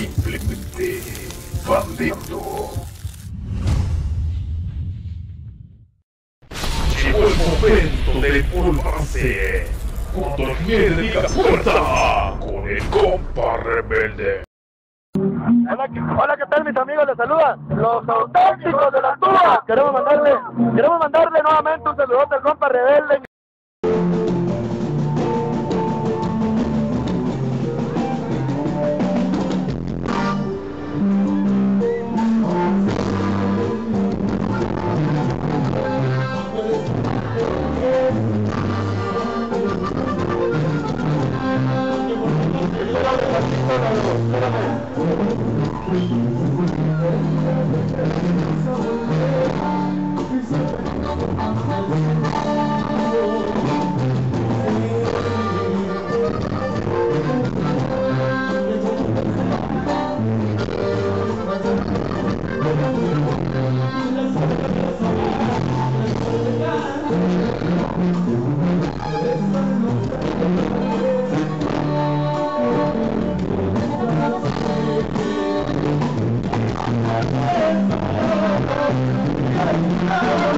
simplemente bandido. Llegó el momento de empolvarse. Cuando el jinete diga puerta con el compa rebelde. Hola, ¿qué- hola, ¿qué tal mis amigos? Les saludan los auténticos de la tuba. Queremos mandarle, queremos mandarle nuevamente un saludote al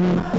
Oh,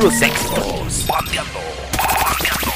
Puros éxitos. Bombeando. Bombeando.